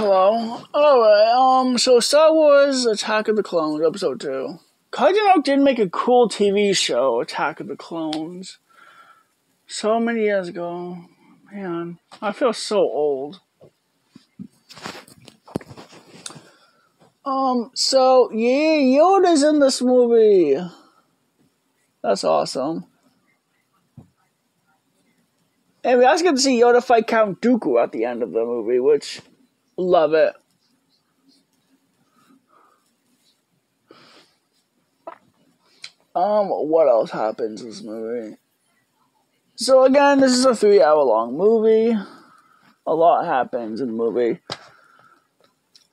hello. Alright, um, so Star Wars Attack of the Clones, Episode 2. Cartoon Network did make a cool TV show, Attack of the Clones. So many years ago. Man, I feel so old. Um, so, yeah, Yoda's in this movie. That's awesome. And we also get to see Yoda fight Count Dooku at the end of the movie, which love it. Um, what else happens in this movie? So again, this is a three hour long movie. A lot happens in the movie.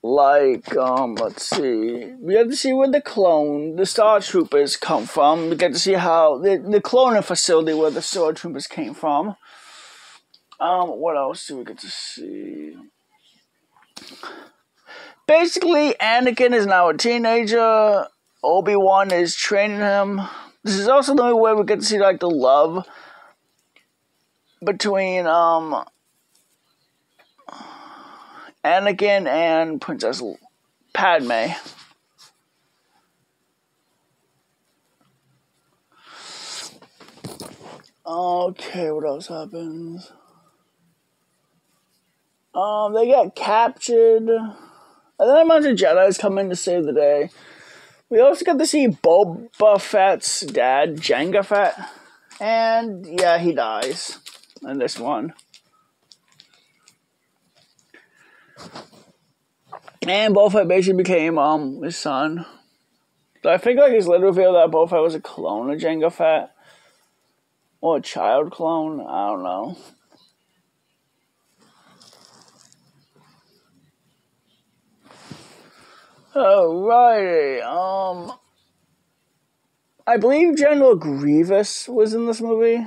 Like, um, let's see. We have to see where the clone, the Star Troopers come from. We get to see how the, the cloning facility where the Star Troopers came from. Um, what else do we get to see? Basically, Anakin is now a teenager. Obi Wan is training him. This is also the only way we get to see like the love between um Anakin and Princess Padme. Okay, what else happens? Um, they get captured. And then a bunch of Jedi's come in to save the day. We also get to see Boba Fett's dad, Jango Fett. And yeah, he dies in this one. And Boba Fett basically became um his son. So I think like it's later revealed that Boba Fett was a clone of Jango Fett. Or a child clone, I don't know. Alrighty, um I believe General Grievous was in this movie.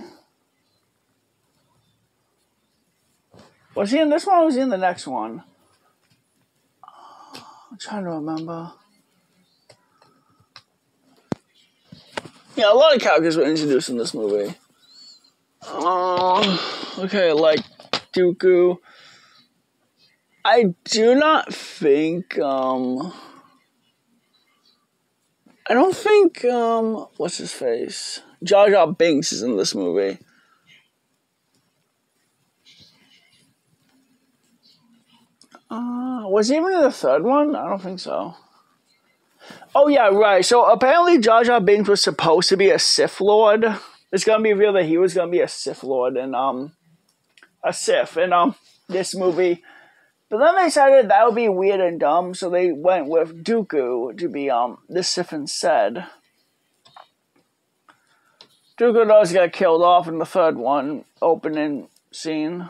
Was he in this one was he in the next one? I'm trying to remember. Yeah, a lot of characters were introduced in this movie. Uh, okay, like Dooku. I do not think, um, I don't think, um, what's his face? Jar Jar Binks is in this movie. Uh, was he even in the third one? I don't think so. Oh yeah, right. So apparently Jar Jar Binks was supposed to be a Sith Lord. It's gonna be revealed that he was gonna be a Sith Lord and um a Sith in um this movie. But then they decided that would be weird and dumb, so they went with Dooku to be um the Sith instead. Dooku does get killed off in the third one opening scene.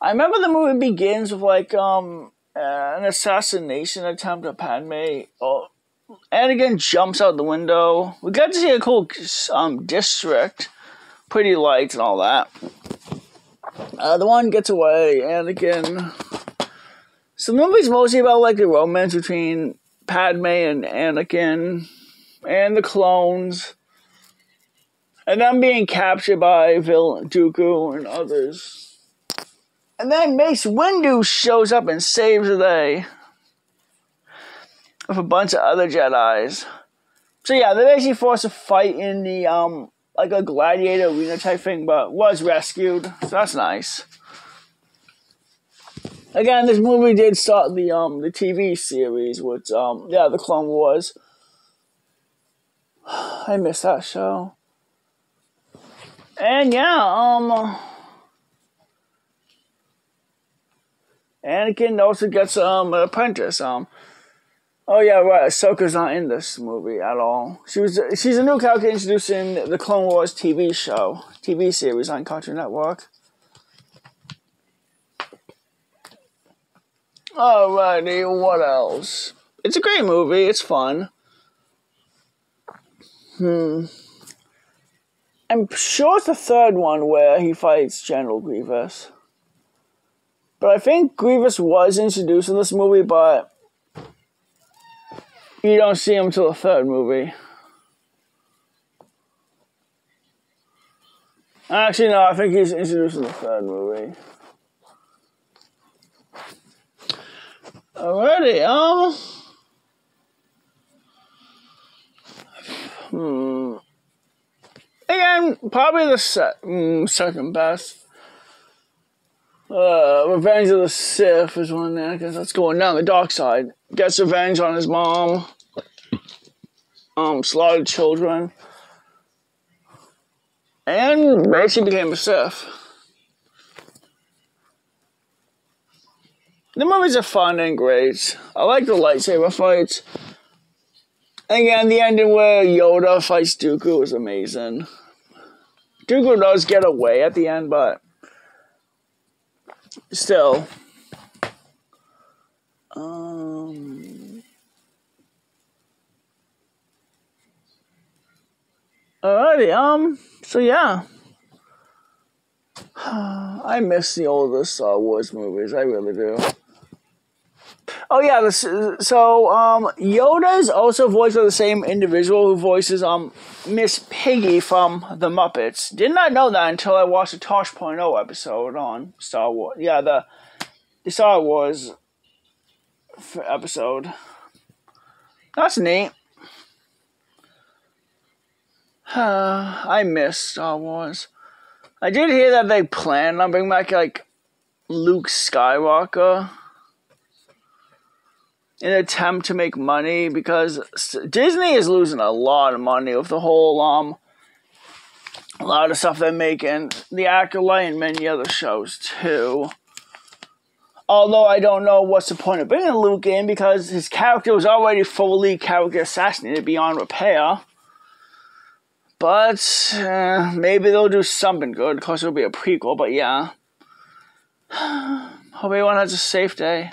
I remember the movie begins with like um an assassination attempt at Padme. Oh, Anakin jumps out the window. We got to see a cool um district, pretty lights and all that. Uh, the one gets away. Anakin. So the movie's mostly about like the romance between Padme and Anakin, and the clones, and them being captured by villain Dooku and others. And then Mace Windu shows up and saves the day with a bunch of other Jedi's. So yeah, they basically forced a fight in the um like a gladiator arena type thing, but was rescued. So that's nice. Again, this movie did start the um the TV series with um yeah the Clone Wars. I miss that show. And yeah, um Anakin also gets um an apprentice. Um, oh yeah, right. Ahsoka's not in this movie at all. She was she's a new character introduced in the Clone Wars TV show, TV series on Cartoon Network. Alrighty, what else? It's a great movie. It's fun. Hmm. I'm sure it's the third one where he fights General Grievous. But I think Grievous was introduced in this movie, but you don't see him until the third movie. Actually, no, I think he's introduced in the third movie. Alrighty, um. Hmm. Again, probably the se- mm, second best. Uh, Revenge of the Sith is one there because that's going down the dark side. Gets revenge on his mom. Um, slaughtered children. And basically became a Sith. The movies are fun and great. I like the lightsaber fights. Again, the ending where Yoda fights Dooku was amazing. Dooku does get away at the end, but still. Um. Alrighty, um, so yeah. I miss the older Star Wars movies, I really do. Oh yeah, this, so um, Yoda is also voiced by the same individual who voices um Miss Piggy from The Muppets. Did not I know that until I watched the Tosh.0 episode on Star Wars. Yeah, the the Star Wars episode. That's neat. I miss Star Wars. I did hear that they plan on bringing back like Luke Skywalker an attempt to make money because Disney is losing a lot of money with the whole um a lot of stuff they're making. The Acolyte and many other shows too. Although I don't know what's the point of bringing Luke in because his character was already fully character assassinated beyond repair. But uh, maybe they'll do something good. Of course, it'll be a prequel, but yeah. Hope everyone has a safe day.